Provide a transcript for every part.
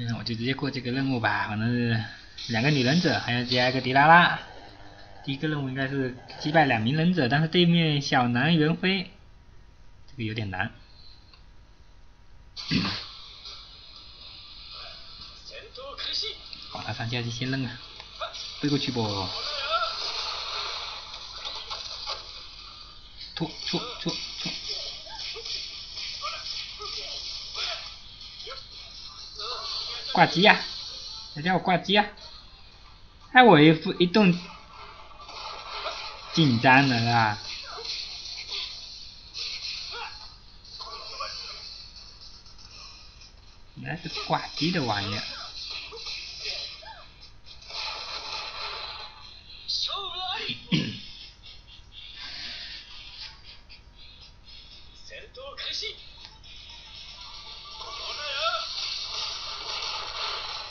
嗯，我就直接过这个任务吧，反正是两个女忍者，还要加一个迪拉拉。第一个任务应该是击败两名忍者，但是对面小南元飞，这个有点难。好他上下去先扔啊，飞过去不？突突突挂机呀！谁叫我挂机呀？害我一副一动紧张的啦！那是挂机的玩意儿。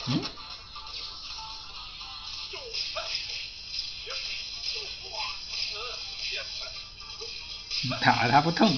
嗯？打他不痛。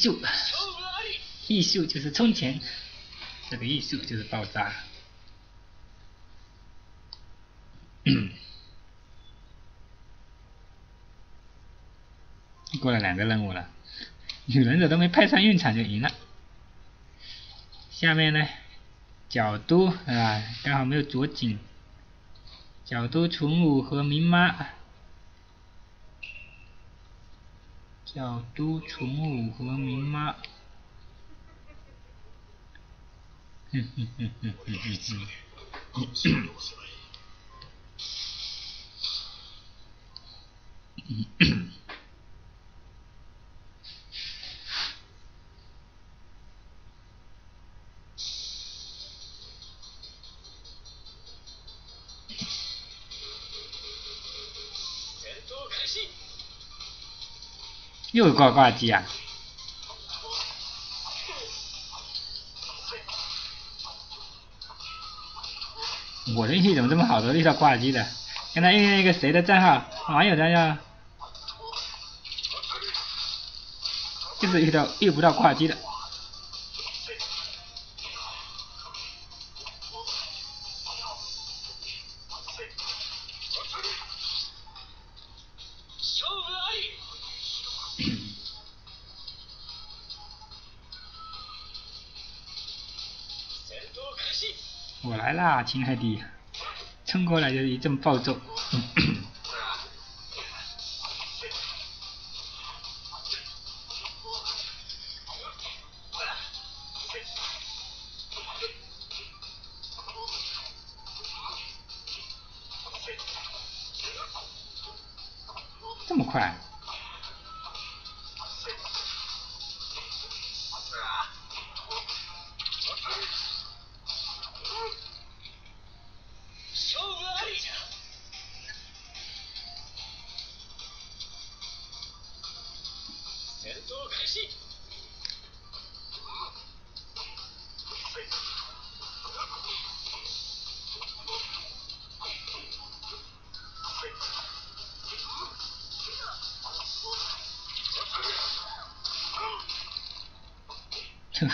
艺术，艺术就是充钱，这个艺术就是爆炸。过了两个任务了，女忍者都没派上用场就赢了。下面呢，角都啊，刚好没有左井，角都纯武和明妈。小都纯武和明妈，哼哼哼哼哼哼哼。又挂挂机啊！我的运气怎么这么好，都遇到挂机的？刚才用那个谁的账号，网友的呀，就是遇到遇不到挂机的。我来啦，亲爱的，冲过来就一阵暴揍。这么快？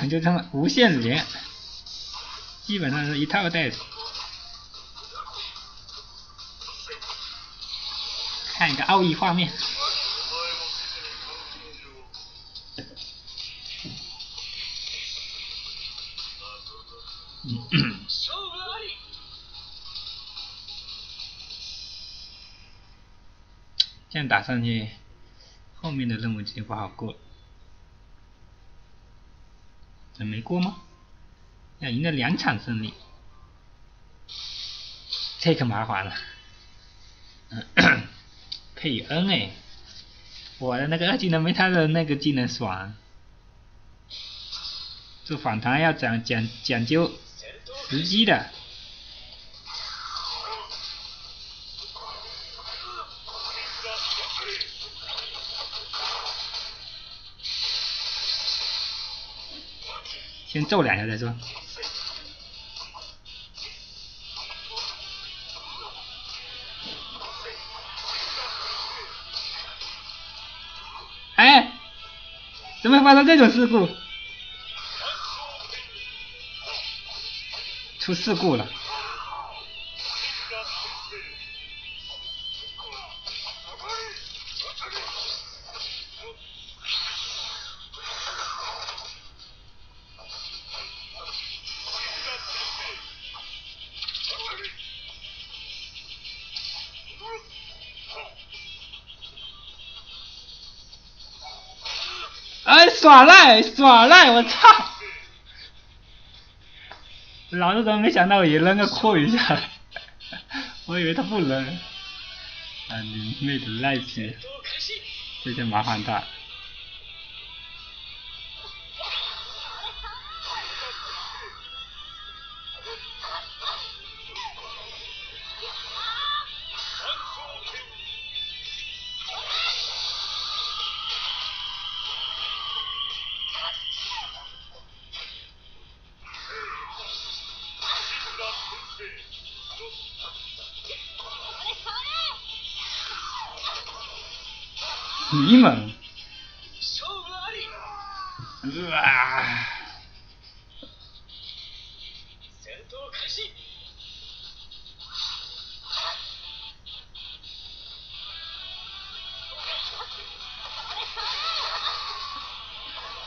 就这么无限连，基本上是一套袋子。看一个奥义画面。打上去，后面的任务就不好过。没过吗？要赢了两场胜利，这可麻烦了。佩恩哎，我的那个二技能没他的那个技能爽。这反弹要讲讲讲究时机的。先揍两下再说。哎，怎么发生这种事故？出事故了。哎，耍赖耍赖，我操！老子怎么没想到也扔个扩一下？我以为他不扔。啊，你妹的赖皮，这就麻烦大。了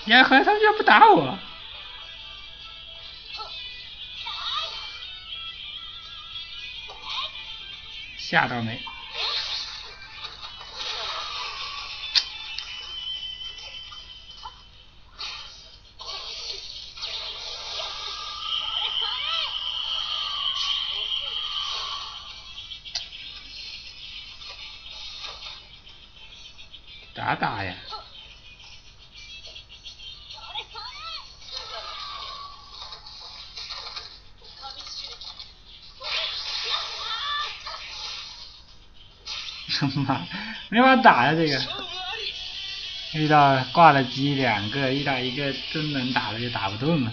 你还和他们就不打我？吓到没？妈，没法打呀这个！遇到挂了机两个，遇到一个真能打的就打不动了。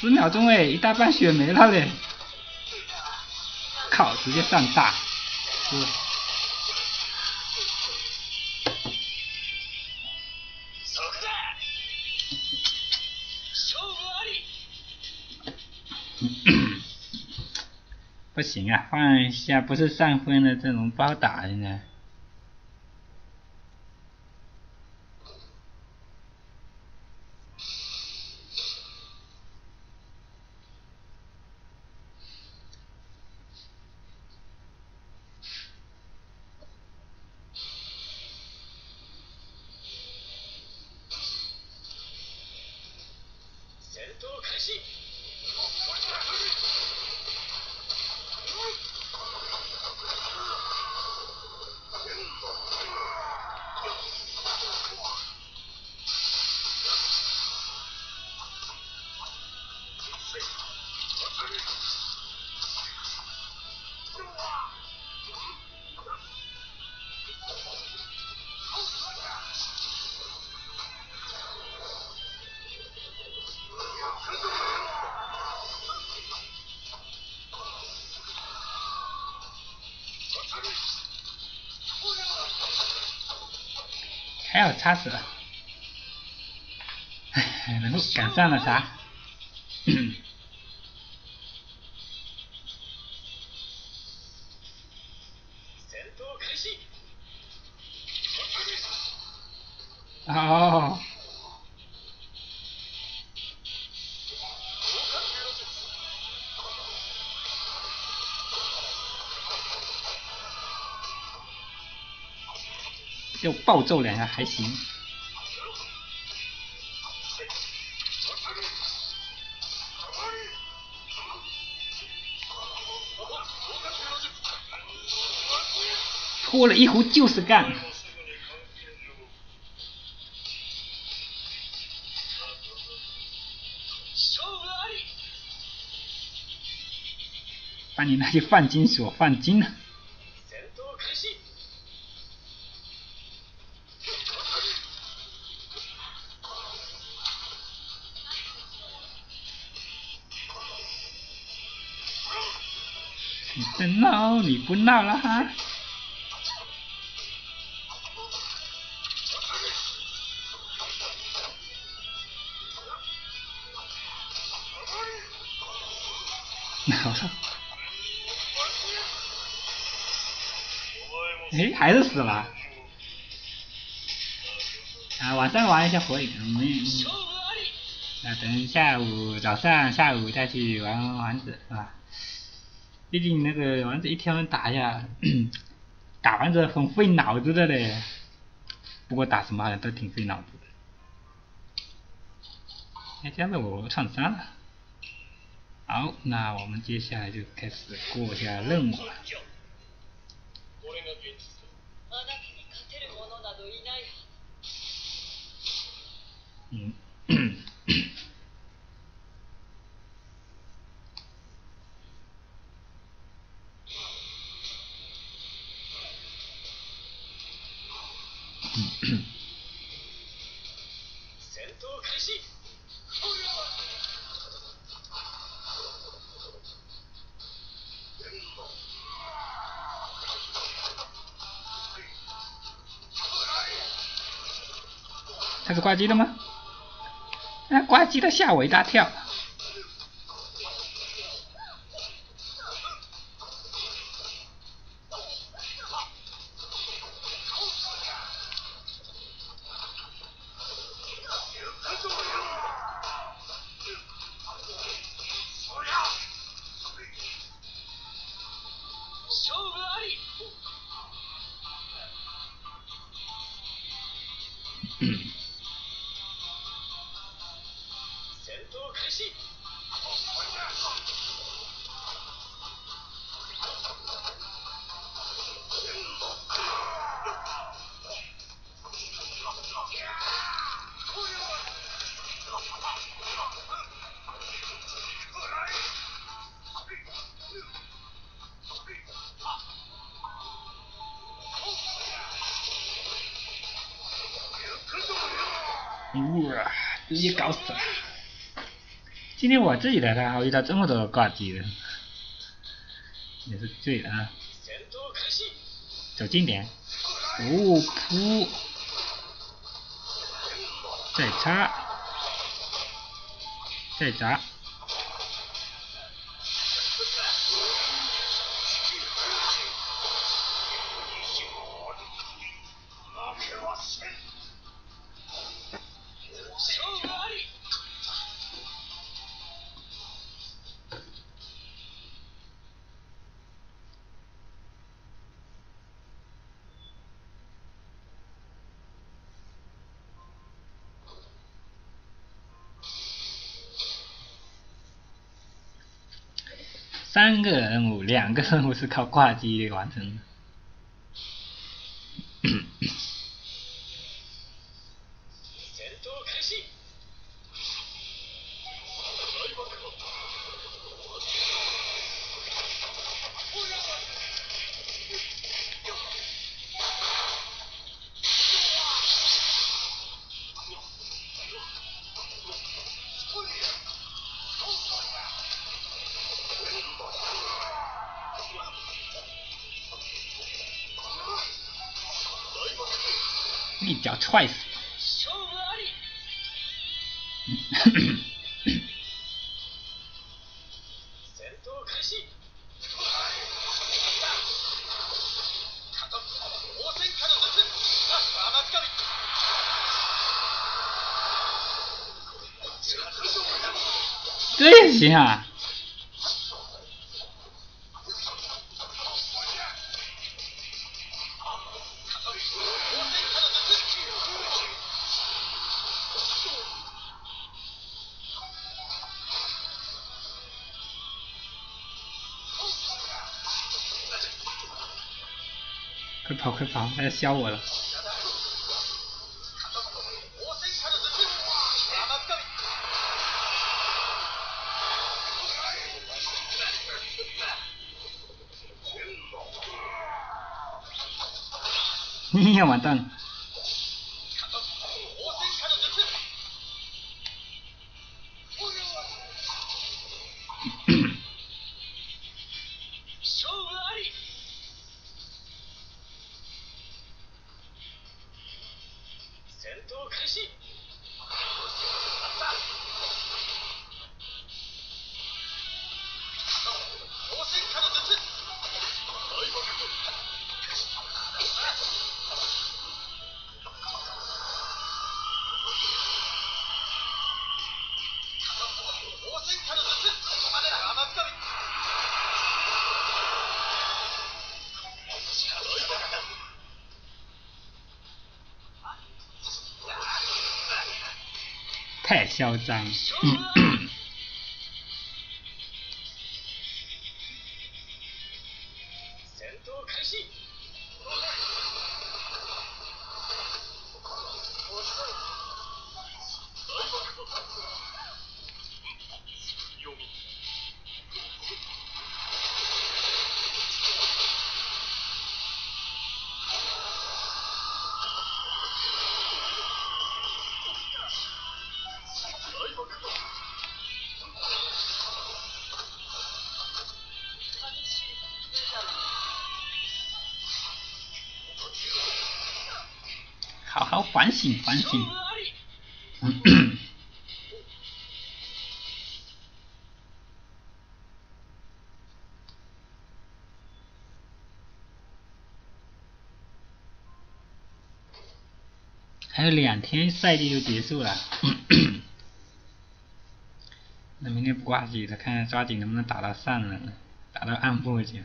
十秒钟哎，一大半血没了嘞！靠，直接上大，是。不行啊，换一下不是上分的这种不好打现在。还好插死了，唉。能够赶上了啥？暴揍两下还行。拖了一壶就是干。把你那些放金锁放金了。不闹了哈？哎，还是死了。啊，晚上玩一下火影，我们啊，等下午、早上、下午再去玩王者，是吧？毕竟那个王者一天打一下，打王者很费脑子的嘞。不过打什么好像都挺费脑子的。哎，这样子我创伤了。好，那我们接下来就开始过一下任务了。嗯。挂机的吗？啊，挂机的吓我一大跳。直接搞死了！今天我自己来的还好遇到这么多挂机的，也是醉了啊！走近点，哦扑，再插，再砸。三个任务，两个任务是靠挂机完成的。一脚踹死！这也行啊！跑快跑，他要削我了！你也完蛋了！嚣张！省反省。还有两天赛季就结束了，那明天不挂机，他看看抓紧能不能打到上了，打到暗部去。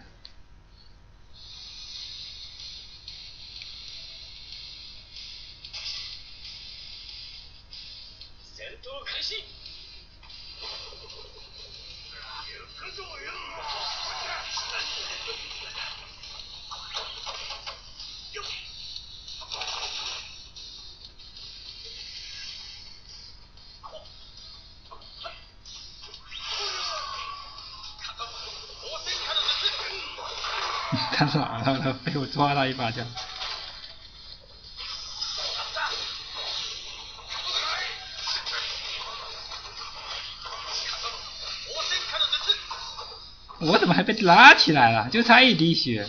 抓了一把枪。我怎么还被拉起来了？就差一滴血。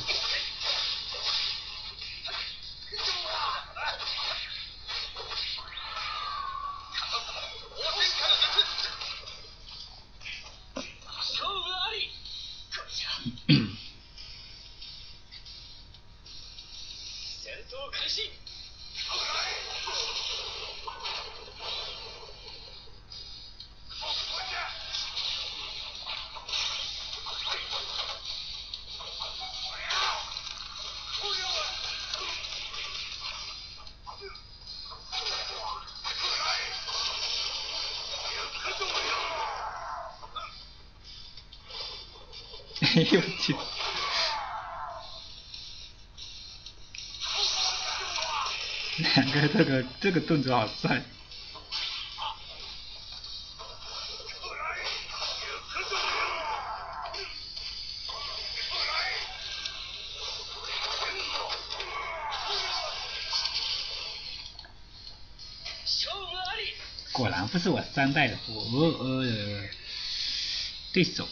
哎呦 这个这个动作好帅。果然不是我三代的我呃对手。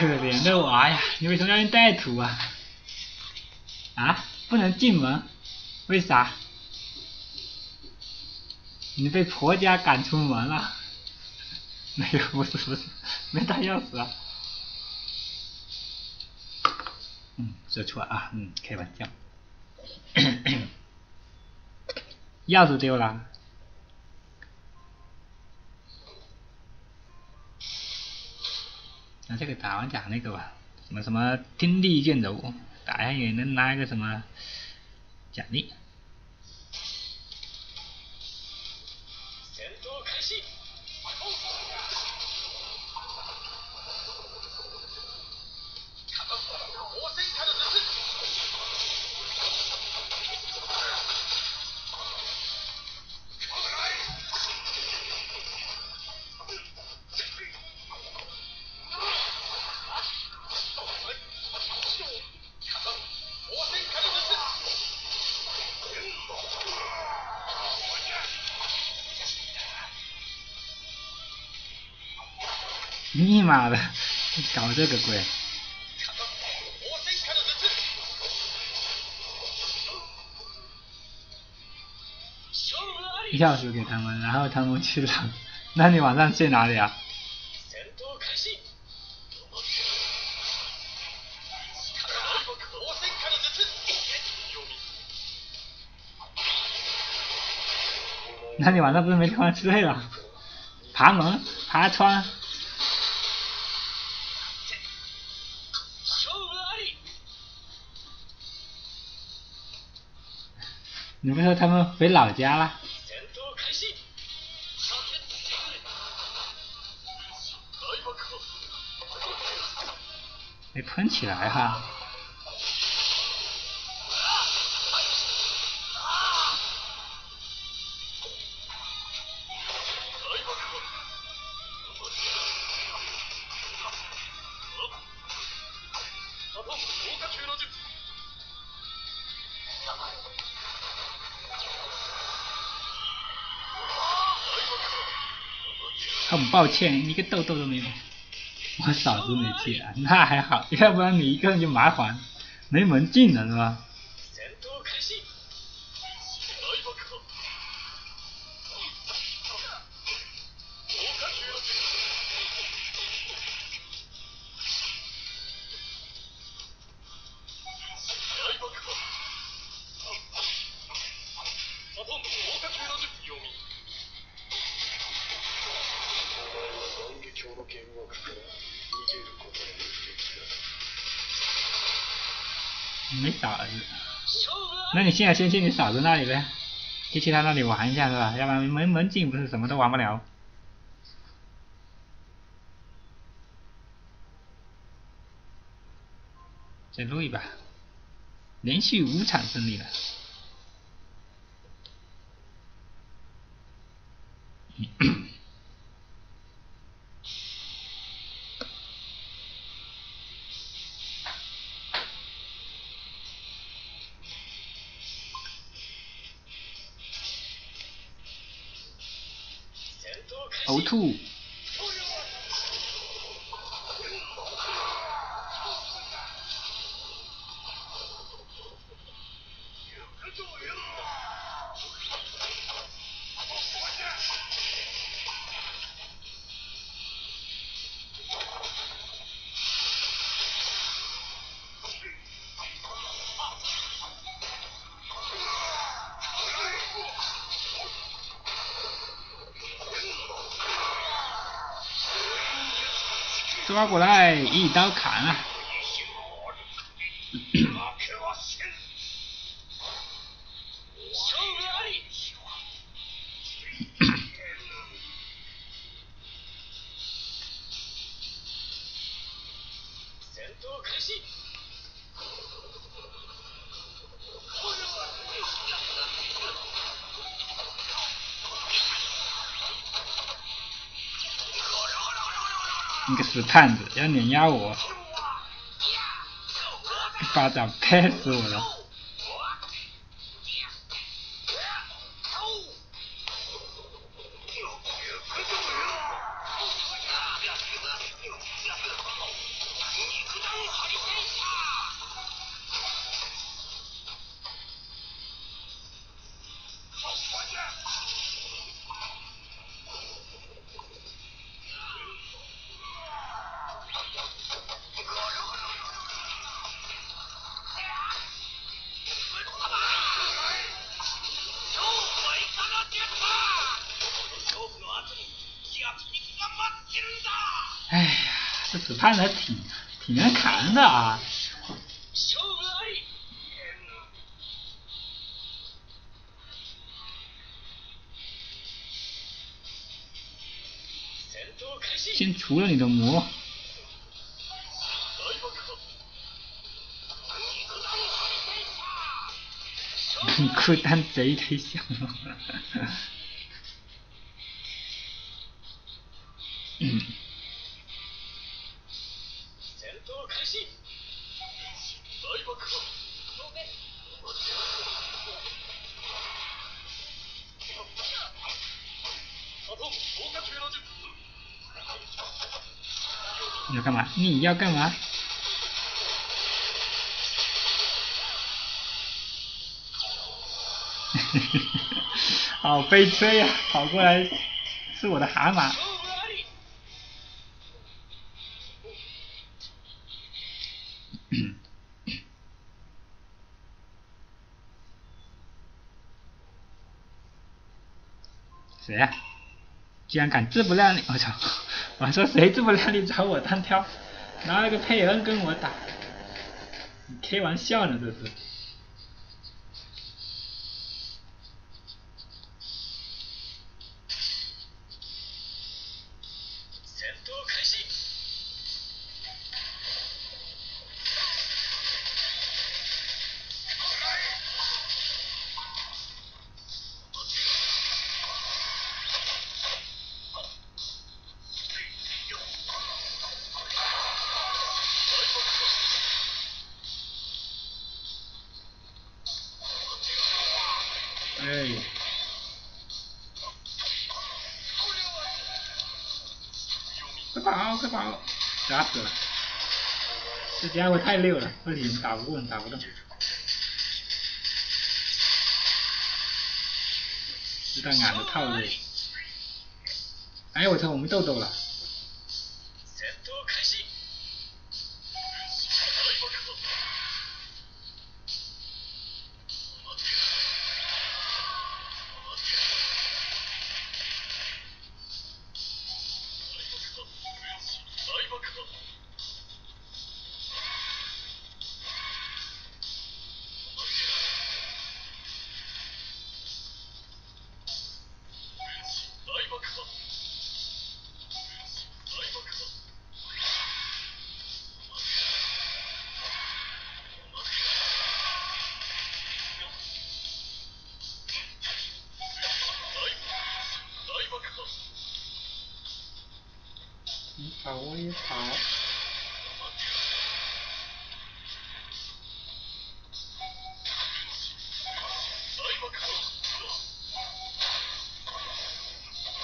可怜的娃呀，你为什么要用带土啊？啊，不能进门，为啥？你被婆家赶出门了？没有，不是不是，没带钥匙啊。嗯，说错啊，嗯，开玩笑。钥匙丢了。那这个打完奖那个吧，什么什么天地剑轴，打下也能拿一个什么奖励。搞这个鬼！钥匙给他们，然后他们去了。那你晚上去哪里啊？那你晚上不是没地方睡了？爬门，爬窗。你不说他们回老家了？没喷起来哈。很抱歉，一个痘痘都没有。我嫂子没去啊，那还好，要不然你一个人就麻烦，没门禁了是吧？现在先去你嫂子那里呗，就去他那里玩一下是吧？要不然门门禁不是什么都玩不了。再录一把，连续五场胜利了。呕吐。抓过来，一刀砍了！你个死胖子，要碾压我！一巴掌拍死我了！哎呀，这子判还挺挺能扛的啊！先除了你的魔。你孤单贼忒像了。嗯。你要干嘛？你要干嘛？好悲催呀！跑过来是我的蛤蟆。谁呀？居然敢自不量力！我操！我说谁自不量力找我单挑？拿了个佩恩跟我打？你开玩笑呢这是？哎！快跑，快跑！打死了！这家伙太溜了，不行，打不过，打不动。知道俺的套路。哎我操，我们豆豆了！你跑我也跑，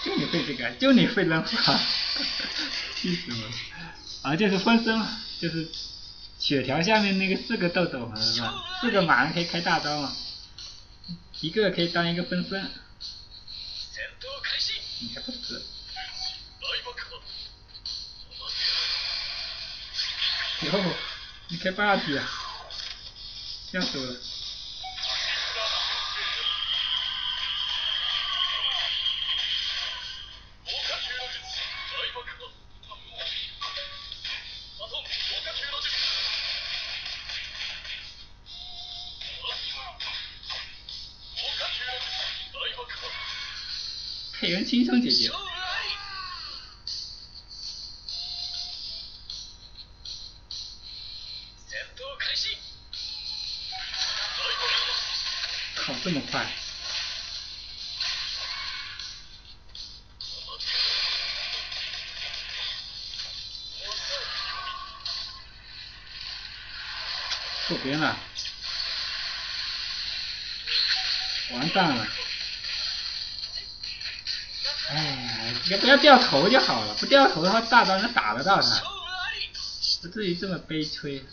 就你会这个，就你会扔花，气死我了！啊，就是分身嘛，就是血条下面那个四个豆豆嘛，是吧？四个马上可以开大招嘛，一个可以当一个分身，你还不死？哟，你开霸体啊！吓死我了！佩恩轻松解决。错边了，完蛋了！哎，要不要掉头就好了，不掉头的话，大招能打得到他，不至于这么悲催。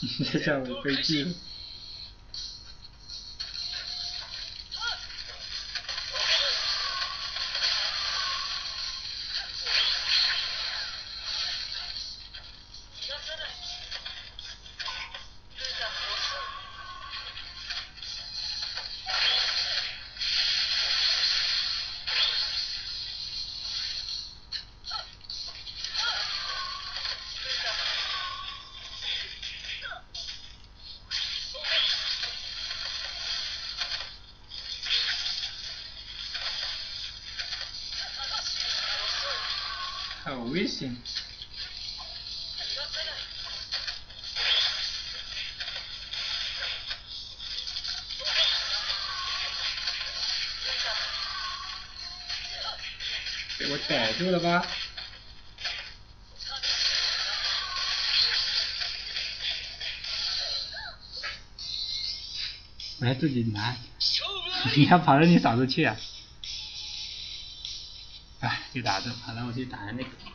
这下我悲剧。好危险！被我逮住了吧？我要自己拿，你要跑到你嫂子去啊？哎，就打住，好了，我去打那个。